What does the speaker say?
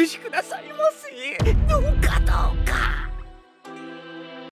許しくださいませ。どうかと。